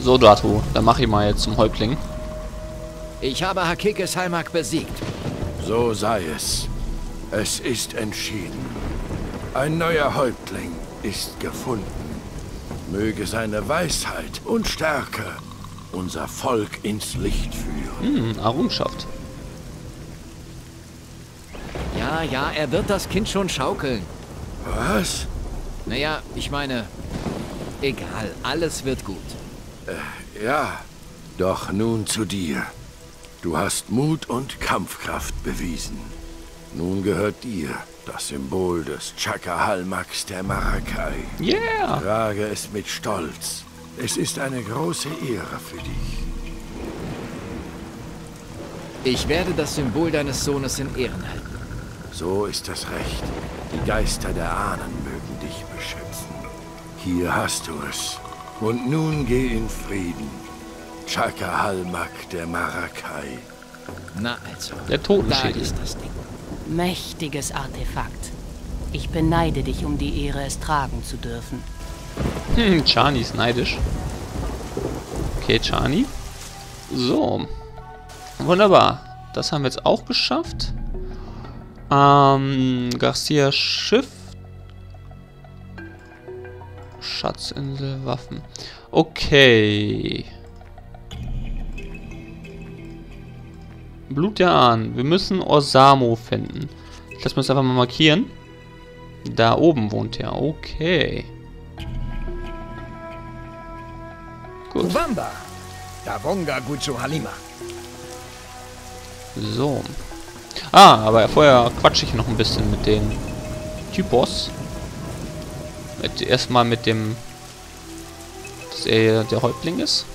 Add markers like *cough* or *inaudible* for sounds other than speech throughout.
So, Datu, dann mach ich mal jetzt zum Häuptling. Ich habe Hakikes Heimak besiegt. So sei es. Es ist entschieden. Ein neuer Häuptling ist gefunden. Möge seine Weisheit und Stärke unser Volk ins Licht führen. Hm, Errungenschaft. Ja, ja, er wird das Kind schon schaukeln. Was? Naja, ich meine, egal, alles wird gut. Ja, doch nun zu dir. Du hast Mut und Kampfkraft bewiesen. Nun gehört dir das Symbol des Chakahalmaks der Marakai. Yeah! Trage es mit Stolz. Es ist eine große Ehre für dich. Ich werde das Symbol deines Sohnes in Ehren halten. So ist das Recht. Die Geister der Ahnen mögen dich beschützen. Hier hast du es. Und nun geh in Frieden. Chakahalmak der Marakai. Na also, Der da Totenschädel. ist das Ding. Mächtiges Artefakt. Ich beneide dich um die Ehre, es tragen zu dürfen. Hm, Chani ist neidisch. Okay, Chani. So. Wunderbar. Das haben wir jetzt auch geschafft. Ähm, Garcia Schiff. Schatzinsel, Waffen. Okay. Blut der Ahnen. Wir müssen Osamo finden. Ich lasse mir das einfach mal markieren. Da oben wohnt er. Okay. Gut. Ubamba. Davonga Gucho Halima. So. Ah, aber vorher quatsche ich noch ein bisschen mit den Typos. Mit, erstmal mit dem, dass er der Häuptling ist.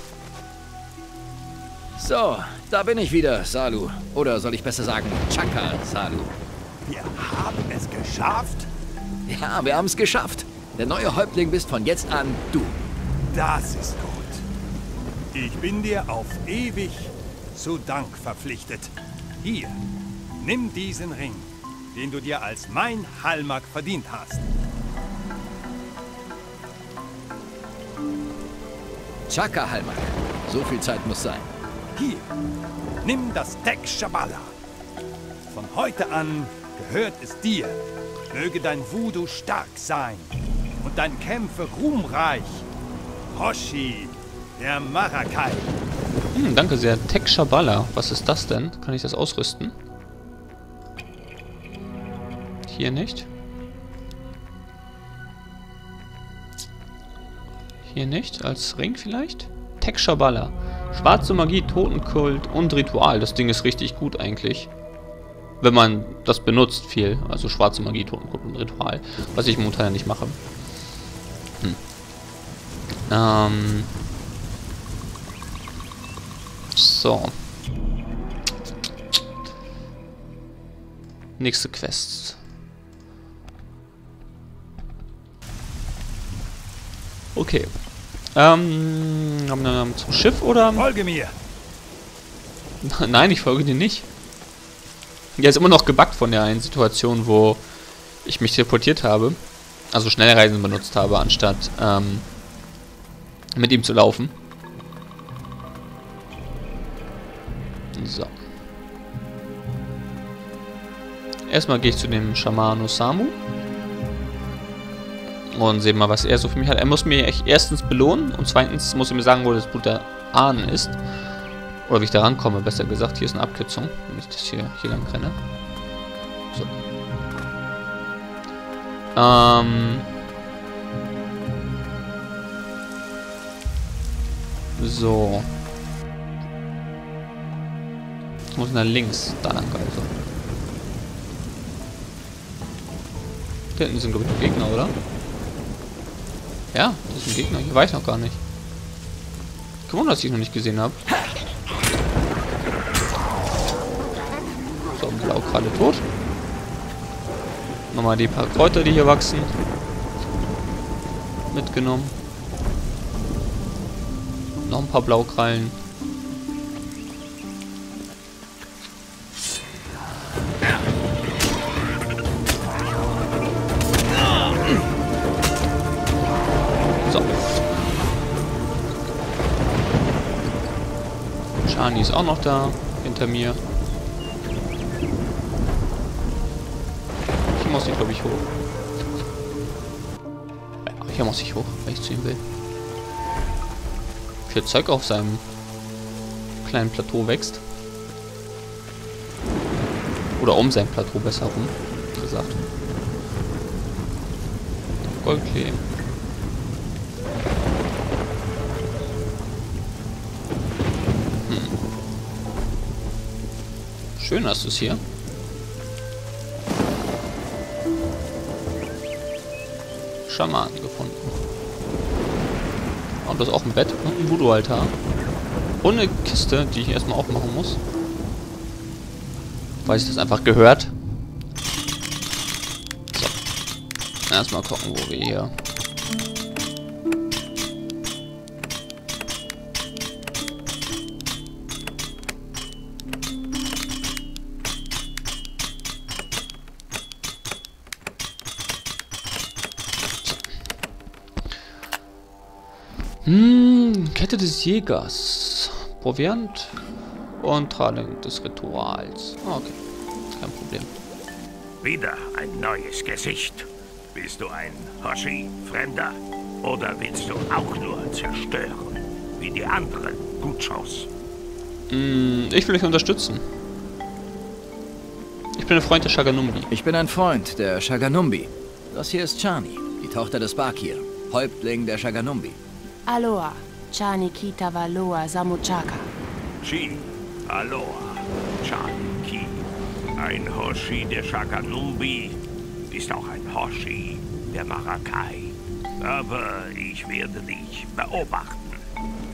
So, da bin ich wieder, Salu. Oder soll ich besser sagen, Chaka, Salu. Wir haben es geschafft. Ja, wir haben es geschafft. Der neue Häuptling bist von jetzt an du. Das ist gut. Ich bin dir auf ewig zu Dank verpflichtet. Hier, nimm diesen Ring, den du dir als mein Hallmark verdient hast. Chaka Halmak. So viel Zeit muss sein. Hier, nimm das Tek Shabala. Von heute an gehört es dir. Möge dein Voodoo stark sein und dein Kämpfe ruhmreich. Hoshi, der Marakai. Hm, danke sehr. Tech Shabala. Was ist das denn? Kann ich das ausrüsten? Hier nicht. Hier nicht. Als Ring vielleicht? Tech Shabala. Schwarze Magie, Totenkult und Ritual. Das Ding ist richtig gut eigentlich. Wenn man das benutzt viel. Also schwarze Magie, Totenkult und Ritual. Was ich momentan nicht mache. Hm. Ähm... So. Nächste Quest. Okay. Ähm, zum Schiff oder? Folge mir. *laughs* Nein, ich folge dir nicht. Der ist immer noch gebackt von der einen Situation, wo ich mich teleportiert habe. Also Schnellreisen benutzt habe, anstatt ähm, mit ihm zu laufen. So. Erstmal gehe ich zu dem Schaman Osamu. Und sehen mal, was er so für mich hat. Er muss mir erstens belohnen und zweitens muss er mir sagen, wo das Blut der Ahnen ist. Oder wie ich da rankomme, besser gesagt. Hier ist eine Abkürzung, wenn ich das hier, hier lang renne. So. Ähm. So. Jetzt muss ich nach links. Da lang also. Da hinten sind glaube ich Gegner, oder? Ja, das sind Gegner. Hier war ich noch gar nicht. Kein Wunder, dass ich noch nicht gesehen habe. So, blau gerade tot. Nochmal die paar Kräuter, die hier wachsen. Mitgenommen. Noch ein paar Blaukrallen. Shani ist auch noch da, hinter mir. Hier muss ich, glaube ich, hoch. Ja, hier muss ich hoch, wenn ich zu ihm will. Viel Zeug auf seinem kleinen Plateau wächst. Oder um sein Plateau besser rum, gesagt. Goldklee. Schön hast du es hier. Schamanen gefunden. Und das ist auch ein Bett und ein Voodoo-Altar. Und eine Kiste, die ich erstmal aufmachen muss. Weil ich das einfach gehört. So. Erstmal gucken, wo wir hier... Hm, Kette des Jägers. Proviant und Tragen des Rituals. Okay, kein Problem. Wieder ein neues Gesicht. Bist du ein Hoshi, Fremder? Oder willst du auch nur zerstören? Wie die anderen Gutschos? Hm, ich will euch unterstützen. Ich bin ein Freund der Shaganumbi. Ich bin ein Freund der Shaganumbi. Das hier ist Chani, die Tochter des Bakir, Häuptling der Shaganumbi. Aloha, Chani Kita Valoa Samuchaka. Chi, Aloha, Chanki. Ein Hoshi der Shakanumbi ist auch ein Hoshi der Marakai. Aber ich werde dich beobachten.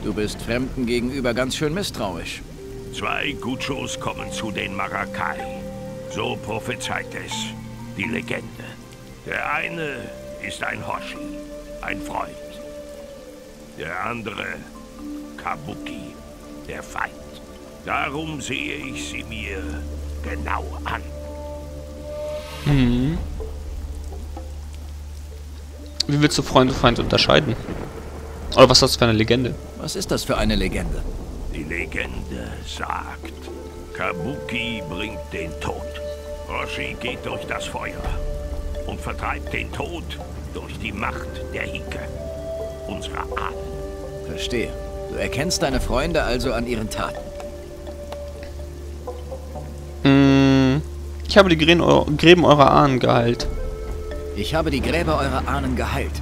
Du bist Fremden gegenüber ganz schön misstrauisch. Zwei Gutschos kommen zu den Marakai. So prophezeit es die Legende. Der eine ist ein Hoshi, ein Freund. Der andere Kabuki, der Feind. Darum sehe ich sie mir genau an. Hm. Wie willst du Freund und Feind unterscheiden? Oder was ist das für eine Legende? Was ist das für eine Legende? Die Legende sagt, Kabuki bringt den Tod. Roshi geht durch das Feuer und vertreibt den Tod durch die Macht der Hike, unserer Ahnen. Verstehe. Du erkennst deine Freunde also an ihren Taten. Hm. Ich habe die Gräben, eu Gräben eurer Ahnen geheilt. Ich habe die Gräber eurer Ahnen geheilt.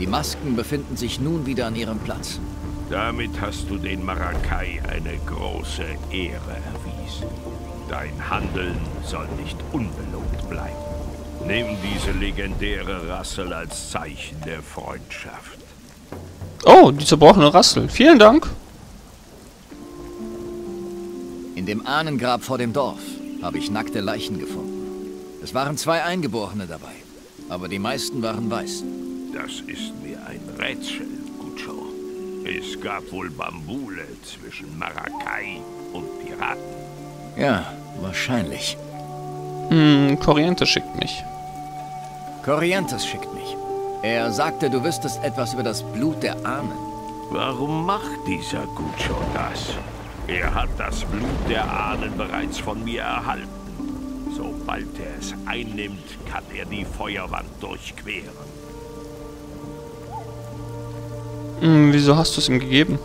Die Masken befinden sich nun wieder an ihrem Platz. Damit hast du den Marakai eine große Ehre erwiesen. Dein Handeln soll nicht unbelohnt bleiben. Nimm diese legendäre Rassel als Zeichen der Freundschaft. Oh, die zerbrochene Rassel. Vielen Dank. In dem Ahnengrab vor dem Dorf habe ich nackte Leichen gefunden. Es waren zwei Eingeborene dabei, aber die meisten waren weiß. Das ist mir ein Rätsel, Gucho. Es gab wohl Bambule zwischen Marakai und Piraten. Ja, wahrscheinlich. Hm, Corriente schickt mich. Corrientes schickt mich. Er sagte, du wüsstest etwas über das Blut der Ahnen. Warum macht dieser Gucho das? Er hat das Blut der Ahnen bereits von mir erhalten. Sobald er es einnimmt, kann er die Feuerwand durchqueren. Hm, wieso hast du es ihm gegeben?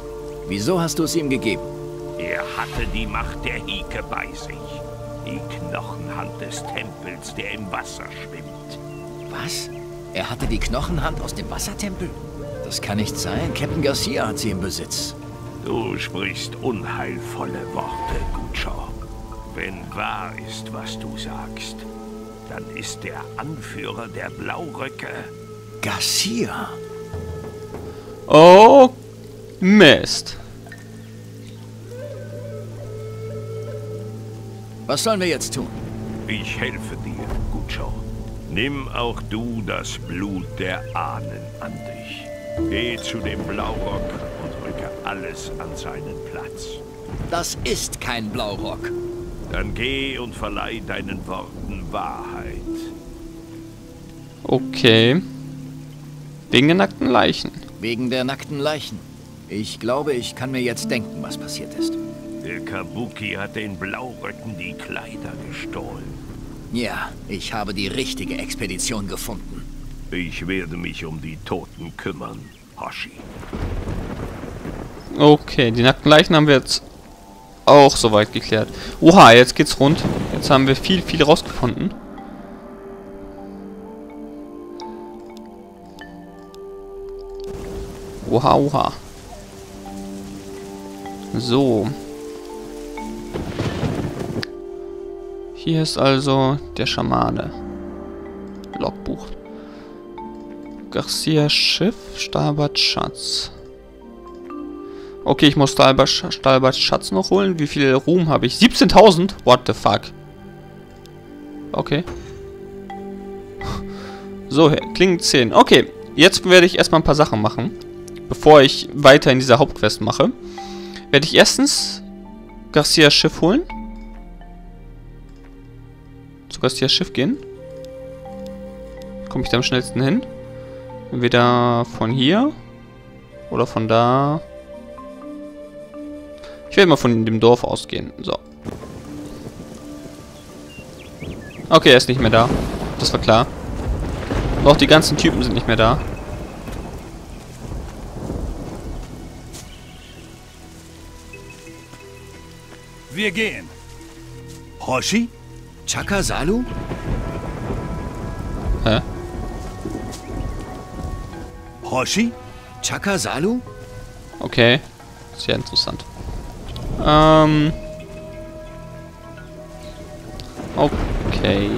Wieso hast du es ihm gegeben? Er hatte die Macht der Hike bei sich. Die Knochenhand des Tempels, der im Wasser schwimmt. Was? Er hatte die Knochenhand aus dem Wassertempel? Das kann nicht sein. Captain Garcia hat sie im Besitz. Du sprichst unheilvolle Worte, Gucho. Wenn wahr ist, was du sagst, dann ist der Anführer der Blauröcke Garcia? Oh, Mist. Was sollen wir jetzt tun? Ich helfe dir, Gucho. Nimm auch du das Blut der Ahnen an dich. Geh zu dem Blaurock und rücke alles an seinen Platz. Das ist kein Blaurock. Dann geh und verleih deinen Worten Wahrheit. Okay. Wegen der nackten Leichen. Wegen der nackten Leichen. Ich glaube, ich kann mir jetzt denken, was passiert ist. Der Kabuki hat den Blauröcken die Kleider gestohlen. Ja, ich habe die richtige Expedition gefunden. Ich werde mich um die Toten kümmern, Hoshi. Okay, die nackten Leichen haben wir jetzt auch soweit geklärt. Oha, jetzt geht's rund. Jetzt haben wir viel, viel rausgefunden. Oha, oha. So. Hier ist also der Schamane. Logbuch. Garcia Schiff, Stahlbad Schatz. Okay, ich muss Stahlbad, Schatz noch holen. Wie viel Ruhm habe ich? 17.000? What the fuck? Okay. So, Klingen 10. Okay, jetzt werde ich erstmal ein paar Sachen machen. Bevor ich weiter in dieser Hauptquest mache. Werde ich erstens Garcias Schiff holen. Zu Garcias Schiff gehen. Komme ich da am schnellsten hin? Entweder von hier oder von da. Ich werde mal von dem Dorf ausgehen. So. Okay, er ist nicht mehr da. Das war klar. Und auch die ganzen Typen sind nicht mehr da. Wir gehen. Hoshi? Chakasalu? Hä? Hoshi? Chakasalu? Okay. Sehr interessant. Ähm. Okay.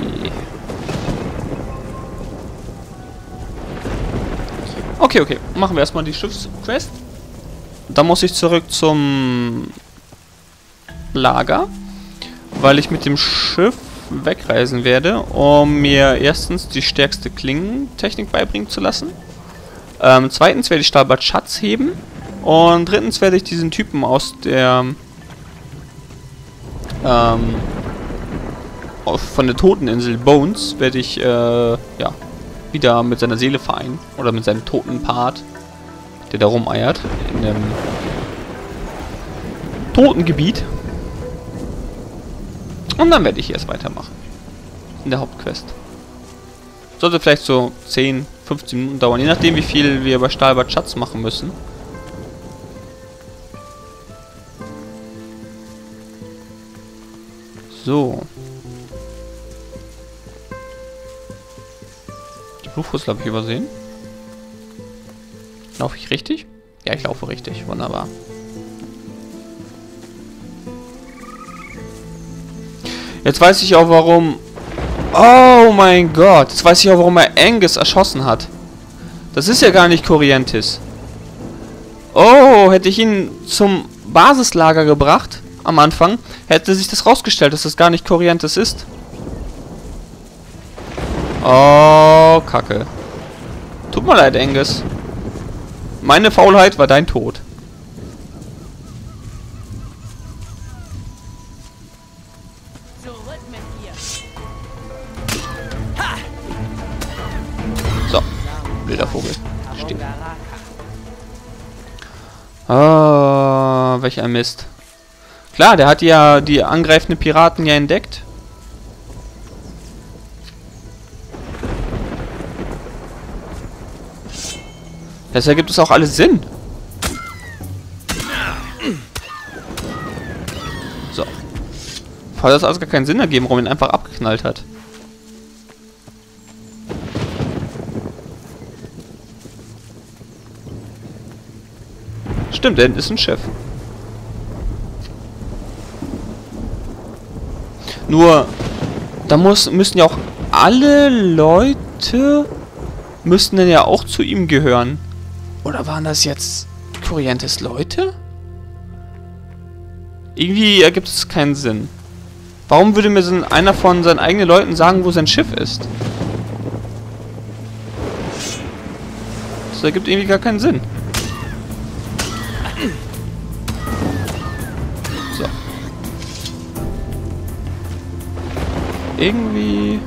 Okay, okay. Machen wir erstmal die Schiffsquest. Dann muss ich zurück zum Lager, weil ich mit dem Schiff wegreisen werde, um mir erstens die stärkste Klingentechnik beibringen zu lassen. Ähm, zweitens werde ich Stahlbad Schatz heben. Und drittens werde ich diesen Typen aus der ähm, von der Toteninsel Bones werde ich äh, ja wieder mit seiner Seele vereinen oder mit seinem toten Part, der da rumeiert in dem Totengebiet. Und dann werde ich erst weitermachen. In der Hauptquest. Sollte vielleicht so 10, 15 Minuten dauern, je nachdem wie viel wir bei Stahlbad Schatz machen müssen. So. Die Blutfussel habe ich übersehen. Laufe ich richtig? Ja, ich laufe richtig. Wunderbar. Jetzt weiß ich auch, warum... Oh mein Gott. Jetzt weiß ich auch, warum er Angus erschossen hat. Das ist ja gar nicht Corrientes. Oh, hätte ich ihn zum Basislager gebracht am Anfang, hätte sich das rausgestellt, dass das gar nicht Corrientes ist. Oh, Kacke. Tut mir leid, Angus. Meine Faulheit war dein Tod. Ah, welch ein Mist. Klar, der hat ja die angreifenden Piraten ja entdeckt. Das ergibt es auch alles Sinn. So. Hat das alles gar keinen Sinn ergeben, warum ihn einfach abgeknallt hat. Stimmt, da ist ein Schiff. Nur, da muss, müssen ja auch alle Leute müssten dann ja auch zu ihm gehören. Oder waren das jetzt Corrientes Leute? Irgendwie ergibt es keinen Sinn. Warum würde mir so einer von seinen eigenen Leuten sagen, wo sein Schiff ist? Das ergibt irgendwie gar keinen Sinn. Irgendwie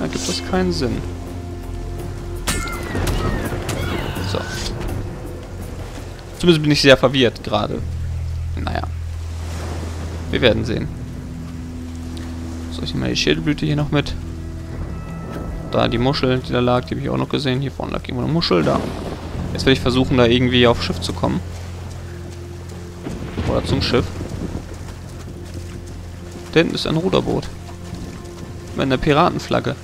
ergibt das keinen Sinn. So. Zumindest bin ich sehr verwirrt gerade. Naja. Wir werden sehen. So, ich nehme mal die Schädelblüte hier noch mit. Da die Muschel, die da lag, die habe ich auch noch gesehen. Hier vorne lag irgendwo eine Muschel, da. Jetzt werde ich versuchen, da irgendwie aufs Schiff zu kommen. Oder zum Schiff. Da hinten ist ein Ruderboot. Mit einer Piratenflagge.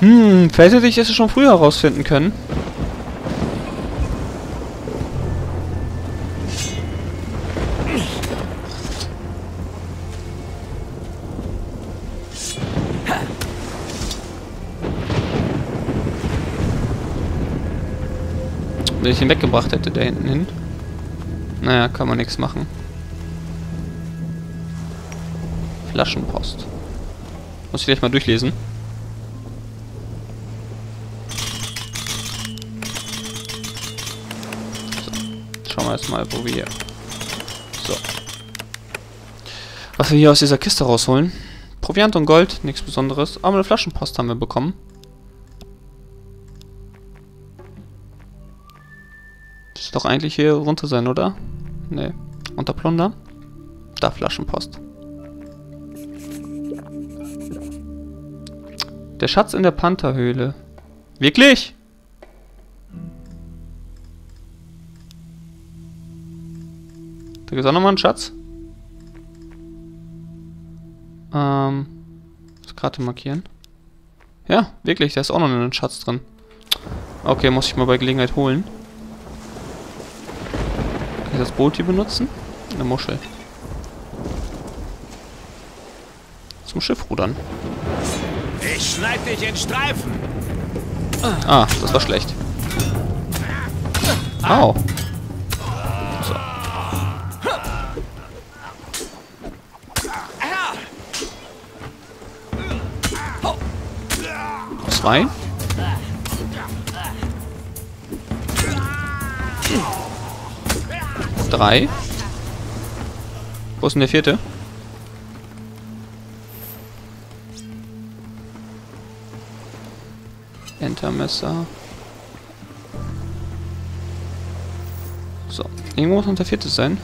Hm, vielleicht hätte ich es schon früher herausfinden können. Wenn ich ihn weggebracht hätte, da hinten hin. Naja, kann man nichts machen. Flaschenpost. Muss ich gleich mal durchlesen. Schauen wir jetzt mal, wo wir hier... So. Was wir hier aus dieser Kiste rausholen. Proviant und Gold, nichts Besonderes. Aber eine Flaschenpost haben wir bekommen. Doch eigentlich hier runter sein, oder? Ne. Unter Plunder? Da Flaschenpost. Der Schatz in der Pantherhöhle. Wirklich? Da gibt es auch nochmal einen Schatz. Ähm. Das Karte markieren. Ja, wirklich, da ist auch noch ein Schatz drin. Okay, muss ich mal bei Gelegenheit holen. Das Boot hier benutzen? Eine Muschel. Zum Schiff rudern. Ich schneid dich in Streifen. Ah, das war schlecht. Au. So. Zwei. Drei. Wo ist denn der vierte? Entermesser. So. Irgendwo muss noch der vierte sein.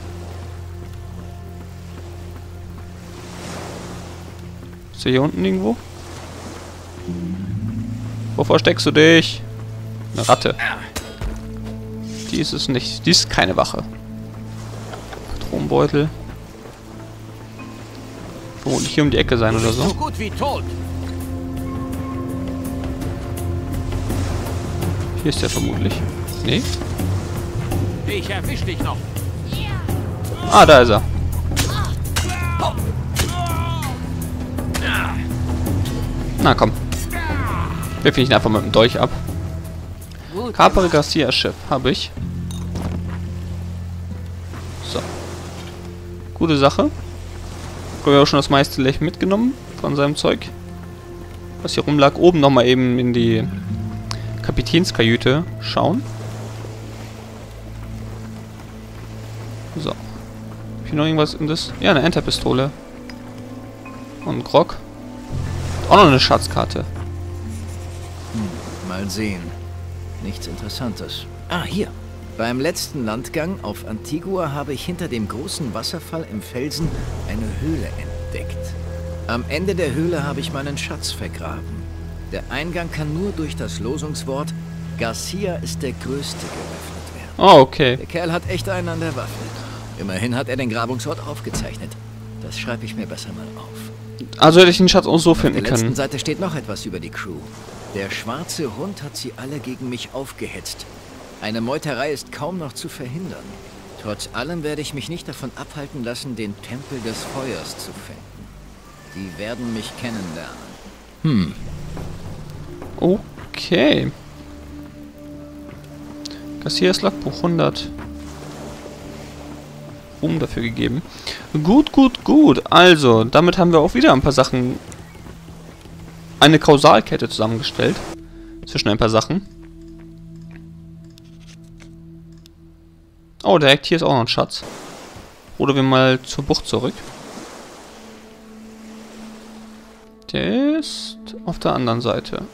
Ist der hier unten irgendwo? Wo versteckst du dich? Eine Ratte. Die ist es nicht. Die ist keine Wache. Patronenbeutel. Vermutlich hier um die Ecke sein oder So so. gut wie tot. Hier ist der vermutlich. Nee? Ich erwisch dich noch. Ah, da ist er. Na komm. Wirf ich ihn einfach mit dem Dolch ab. Capere Garcia Schiff. Habe ich. Gute Sache. Ich habe auch schon das meiste Lech mitgenommen von seinem Zeug. Was hier rumlag. Oben nochmal eben in die Kapitänskajüte schauen. So. Hab ich noch irgendwas in das? Ja, eine Enterpistole. Und Grog. Auch noch eine Schatzkarte. Mal sehen. Nichts Interessantes. Ah, hier. Beim letzten Landgang auf Antigua habe ich hinter dem großen Wasserfall im Felsen eine Höhle entdeckt. Am Ende der Höhle habe ich meinen Schatz vergraben. Der Eingang kann nur durch das Losungswort Garcia ist der Größte geöffnet werden. Oh, okay. Der Kerl hat echt einen an der Waffe. Immerhin hat er den Grabungsort aufgezeichnet. Das schreibe ich mir besser mal auf. Also hätte ich den Schatz auch so Auf finden der letzten können. Seite steht noch etwas über die Crew. Der schwarze Hund hat sie alle gegen mich aufgehetzt. Eine Meuterei ist kaum noch zu verhindern. Trotz allem werde ich mich nicht davon abhalten lassen, den Tempel des Feuers zu finden. Die werden mich kennenlernen. Okay. Garcias Logbuch 100. Ruhm dafür gegeben. Gut, gut, gut. Also, damit haben wir auch wieder ein paar Sachen... Eine Kausalkette zusammengestellt. Zwischen ein paar Sachen. Oh, direkt hier ist auch noch ein Schatz. Oder wir mal zur Bucht zurück. Der ist auf der anderen Seite.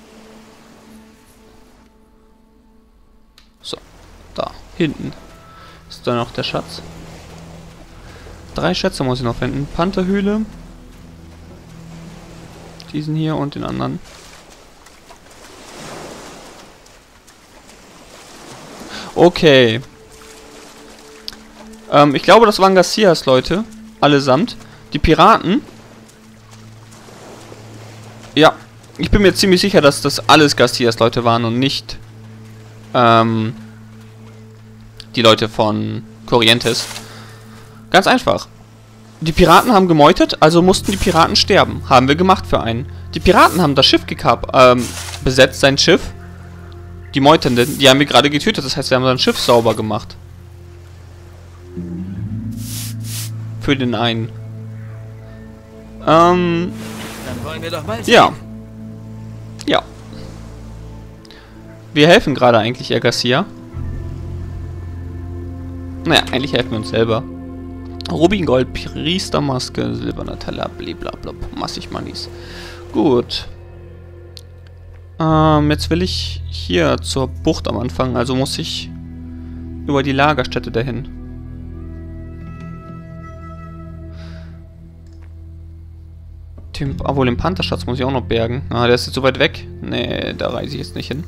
Da, hinten. Ist da noch der Schatz? Drei Schätze muss ich noch finden. Pantherhöhle. Diesen hier und den anderen. Okay. Ähm, ich glaube, das waren Garcias Leute. Allesamt. Die Piraten. Ja. Ich bin mir ziemlich sicher, dass das alles Garcias Leute waren und nicht ähm, die Leute von Corrientes. Ganz einfach. Die Piraten haben gemäutet, also mussten die Piraten sterben. Haben wir gemacht für einen. Die Piraten haben das Schiff gekap ähm, besetzt, sein Schiff. Die Meutenden, die haben wir gerade getötet. Das heißt, wir haben sein Schiff sauber gemacht. Für den einen. Ähm. Dann wollen wir doch bald Ja. Ja. Wir helfen gerade eigentlich Herr Garcia. Naja, eigentlich helfen wir uns selber. Rubingold, Priestermaske, silberner Teller, blablabla, massig Manis. Gut. Ähm, jetzt will ich hier zur Bucht am Anfang, also muss ich über die Lagerstätte dahin. Den, obwohl, den Pantherschatz muss ich auch noch bergen. Ah, der ist jetzt so weit weg. Nee, da reise ich jetzt nicht hin.